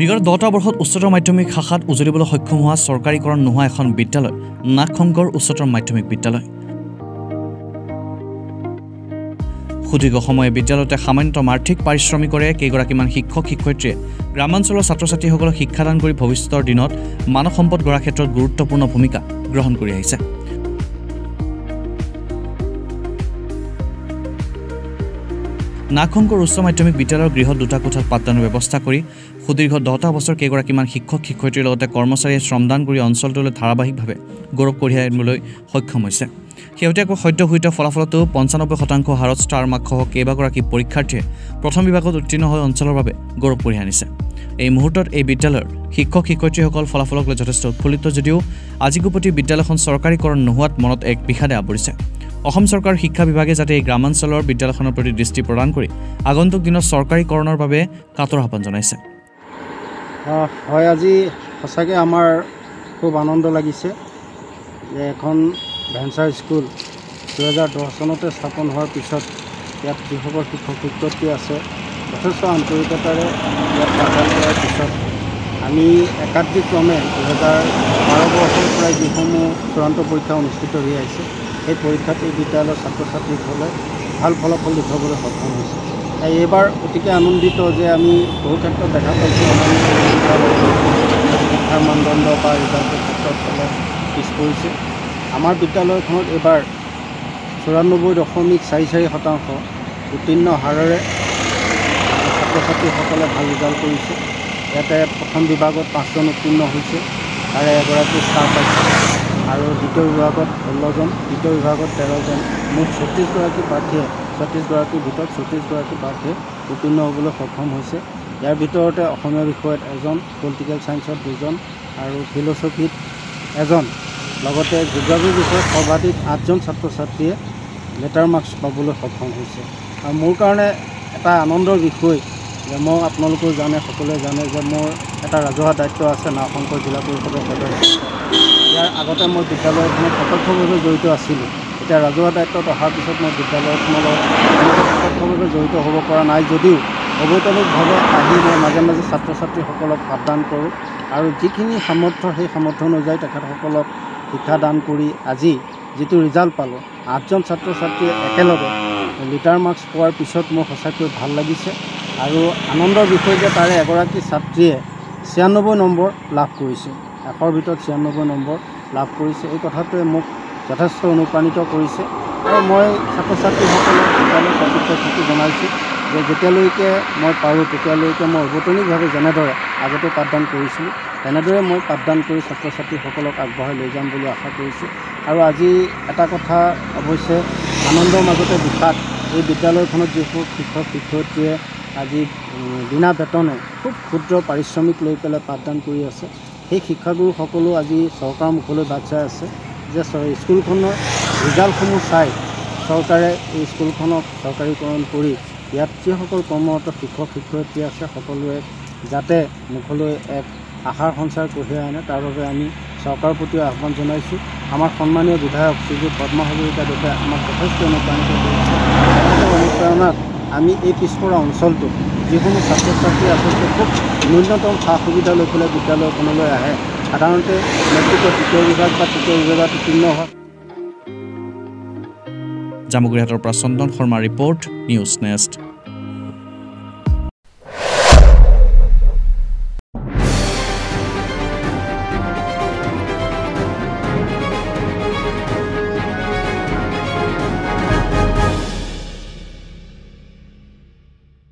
বিগত দহটা বৰ্ষত উচ্চতৰ মাধ্যমিক শাখাত উজলিবলৈ সক্ষম হোৱা চৰকাৰীকৰণ নোহোৱা এখন বিদ্যালয় নাগশংকৰ উচ্চতৰ মাধ্যমিক বিদ্যালয়। সুদীৰ্ঘ সময়ে বিদ্যালয়তে সামান্যতম আৰ্থিক পাৰিশ্ৰমিকৰে কেইগৰাকীমান শিক্ষক শিক্ষয়িত্ৰীয়ে। গ্ৰামাঞ্চলৰ ছাত্ৰ ছাত্ৰীসকলক শিক্ষাদান কৰি ভৱিষ্যতৰ দিনত মানৱ সম্পদ গঢ়াৰ ক্ষেত্ৰত গুৰুত্বপূৰ্ণ ভূমিকা গ্ৰহণ কৰি আহিছে। নাগশংকৰ উচ্চ মাধ্যমিক বিদ্যালয়ৰ গৃহত দুটা কোঠাত পাঠদানৰ ব্যৱস্থা কৰি সুদীৰ্ঘ দহটা বছৰ কেইগৰাকীমান শিক্ষক শিক্ষয়িত্ৰীৰ লগতে কৰ্মচাৰীয়ে শ্ৰমদান কৰি অঞ্চলটোলৈ ধাৰাবাহিকভাৱে গৌৰৱ কঢ়িয়াই আনিবলৈ সক্ষম হৈছে। শেহতীয়াকৈ সদ্যঘোষিত ফলাফলতো পঞ্চানব্বৈ শতাংশ হাৰত ষ্টাৰ মাৰ্কসহ কেইবাগৰাকী পৰীক্ষাৰ্থীয়ে প্ৰথম বিভাগত উত্তীৰ্ণ হৈ অঞ্চলৰ বাবে গৌৰৱ কঢ়িয়াই আনিছে। এই মুহূৰ্তত এই বিদ্যালয়ৰ শিক্ষক শিক্ষয়িত্ৰীসকল ফলাফলক লৈ যথেষ্ট উৎফুল্লিত যদিও আজিকোপতি বিদ্যালয়খন চৰকাৰীকৰণ নোহোৱাত মনত এক বিষাদে আৱৰিছে। অসম চৰকাৰৰ শিক্ষা বিভাগে যাতে এই গ্ৰামাঞ্চলৰ বিদ্যালয়খনৰ প্ৰতি দৃষ্টি প্ৰদান কৰি আগন্তুক দিনত চৰকাৰীকৰণৰ বাবে কাতৰ আহ্বান জনাইছে। হয় আজি সঁচাকৈ আমাৰ খুব আনন্দ লাগিছে যে এখন ভেঞ্চাৰ স্কুল দুহেজাৰ দহ চনতে স্থাপন হোৱাৰ পিছত ইয়াত যিসকল শিক্ষক শিক্ষয়িত্ৰী আছে। যথেষ্ট আন্তৰিকতাৰে ইয়াত পাঠদান কৰাৰ পিছত আমি একাধিক্ৰমে দুহেজাৰ বাৰ বৰ্ষৰ পৰাই যিসমূহ চূড়ান্ত পৰীক্ষা অনুষ্ঠিত হৈ আহিছে সেই পৰীক্ষাত এই বিদ্যালয়ৰ ছাত্ৰ ছাত্ৰীসকলে ভাল ফলাফল দেখুৱাবলৈ সক্ষম হৈছে। এইবাৰ অতিকে আনন্দিত যে আমি বহু ক্ষেত্ৰত দেখা পাইছোঁ শিক্ষাৰ মানদণ্ড বা ৰিজাল্টৰ ক্ষেত্ৰত অলপ পিছ পৰিছে। আমাৰ বিদ্যালয়খনত এইবাৰ চৌৰান্নব্বৈ দশমিক চাৰি চাৰি শতাংশ উত্তীৰ্ণ হাৰেৰে ছাত্ৰ ছাত্ৰীসকলে ভাল ৰিজাল্ট কৰিছে। ইয়াতে প্ৰথম বিভাগত পাঁচজন উত্তীৰ্ণ হৈছে। তাৰে এগৰাকী ষ্টাৰ পাইছে আৰু দ্বিতীয় বিভাগত ষোল্লজন তৃতীয় বিভাগত তেৰজন। মুঠ ছত্ৰিছগৰাকী প্ৰাৰ্থীয়ে ছত্ৰিছগৰাকীৰ ভিতৰত ছত্ৰিছগৰাকী প্ৰাৰ্থীয়ে উত্তীৰ্ণ হ'বলৈ সক্ষম হৈছে। ইয়াৰ ভিতৰতে অসমীয়া বিষয়ত এজন পলিটিকেল ছায়েন্সত দুজন আৰু ফিল'চফিত এজন। লগতে জিঅ'গ্ৰাফী বিষয়ত সৰ্বাধিক আঠজন ছাত্ৰ ছাত্ৰীয়ে লেটাৰ মাৰ্কছ পাবলৈ সক্ষম হৈছে। আৰু মোৰ কাৰণে এটা আনন্দৰ বিষয় যে মই আপোনালোকেও জানে সকলোৱে জানে যে মোৰ এটা ৰাজহুৱা দায়িত্ব আছে নাওশংকৰ জিলা পৰিষদৰ সদস্য। ইয়াৰ আগতে মই বিদ্যালয়খনত প্ৰত্যক্ষভাৱে জড়িত আছিলোঁ। এতিয়া ৰাজহুৱা দায়িত্বত অহাৰ পিছত মই বিদ্যালয়খনৰ লগত প্ৰত্যক্ষভাৱে জড়িত হ'ব পৰা নাই যদিও অবৈতনিকভাৱে আহি মই মাজে মাজে ছাত্ৰ ছাত্ৰীসকলক পাঠদান কৰোঁ আৰু যিখিনি সামৰ্থ্য সেই সামৰ্থ্য অনুযায়ী তেখেতসকলক শিক্ষাদান কৰি আজি যিটো ৰিজাল্ট পালোঁ আঠজন ছাত্ৰ ছাত্ৰীয়ে একেলগে লিটাৰ মাৰ্কছ পোৱাৰ পিছত মোৰ সঁচাকৈ ভাল লাগিছে আৰু আনন্দৰ বিষয় যে তাৰে এগৰাকী ছাত্ৰীয়ে ছিয়ান্নব্বৈ নম্বৰ লাভ কৰিছে। এশৰ ভিতৰত ছিয়ান্নব্বৈ নম্বৰ লাভ কৰিছে। এই কথাটোৱে মোক যথেষ্ট অনুপ্ৰাণিত কৰিছে। আৰু মই ছাত্ৰ ছাত্ৰীসকলক বিদ্যালয় কৰ্তৃপক্ষকো জনাইছোঁ যে যেতিয়ালৈকে মই পাৰোঁ তেতিয়ালৈকে মই অবতনিকভাৱে যেনেদৰে আগতে পাঠদান কৰিছিলোঁ তেনেদৰে মই পাঠদান কৰি ছাত্ৰ ছাত্ৰীসকলক আগবঢ়াই লৈ যাম বুলি আশা কৰিছোঁ। আৰু আজি এটা কথা অৱশ্যে আনন্দৰ মাজতে বিষাদ। এই বিদ্যালয়খনত যিবোৰ শিক্ষক শিক্ষয়িত্ৰীয়ে আজি বিনা বেতনে খুব ক্ষুদ্ৰ পাৰিশ্ৰমিক লৈ পেলাই পাঠদান কৰি আছে। সেই শিক্ষাগুৰুসকলো আজি চৰকাৰৰ মুখলৈ বাট চাই আছে যে স্কুলখনৰ ৰিজাল্টসমূহ চাই চৰকাৰে এই স্কুলখনক চৰকাৰীকৰণ কৰি ইয়াত যিসকল কৰ্মৰত শিক্ষক শিক্ষয়িত্ৰী আছে সকলোৱে যাতে মুখলৈ এক আশাৰ সঞ্চাৰ কঢ়িয়াই আনে তাৰ বাবে আমি চৰকাৰৰ প্ৰতিও আহ্বান জনাইছোঁ। আমাৰ সন্মানীয় বিধায়ক শ্ৰীযুত পদ্মা হাজৰিকা দেউতাই আমাক যথেষ্ট অনুপ্ৰাণিত কৰিছে। অনুপ্ৰেৰণাত আমি এই পিছপৰা অঞ্চলটোত যিসমূহ ছাত্ৰ ছাত্ৰী আচলতে খুব ন্যূনতম সা সুবিধা লৈ পেলাই বিদ্যালয়খনলৈ আহে। সাধাৰণতে মেট্ৰিকৰ তৃতীয় বিভাগ বা তৃতীয় বিভাগত উত্তীৰ্ণ হয়। জামুগুৰিহাটৰ পৰা চন্দন শৰ্মাৰ ৰিপৰ্ট নিউজ নেষ্ট।